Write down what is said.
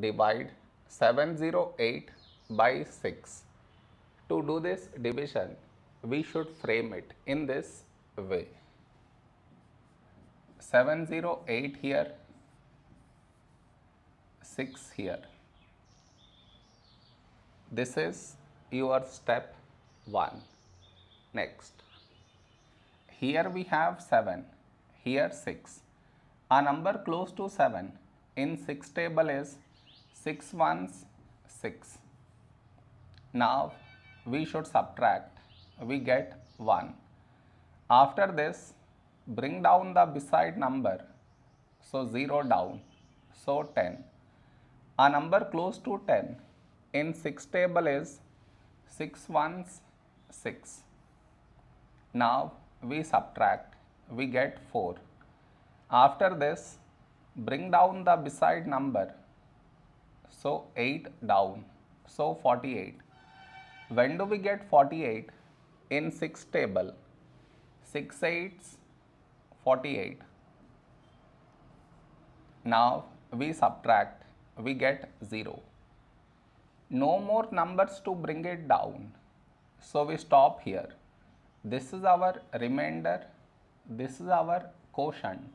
divide 708 by 6. To do this division, we should frame it in this way. 708 here, 6 here. This is your step 1. Next, here we have 7, here 6. A number close to 7 in 6 table is 6 ones 6. Now we should subtract, we get 1. After this, bring down the beside number, so 0 down, so 10. A number close to 10 in 6 table is 6 ones 6. Now we subtract, we get 4. After this, bring down the beside number, so 8 down, so 48. When do we get 48? In 6 table, 6 eights 48. Now we subtract, we get 0. No more numbers to bring it down. So we stop here. This is our remainder, this is our quotient.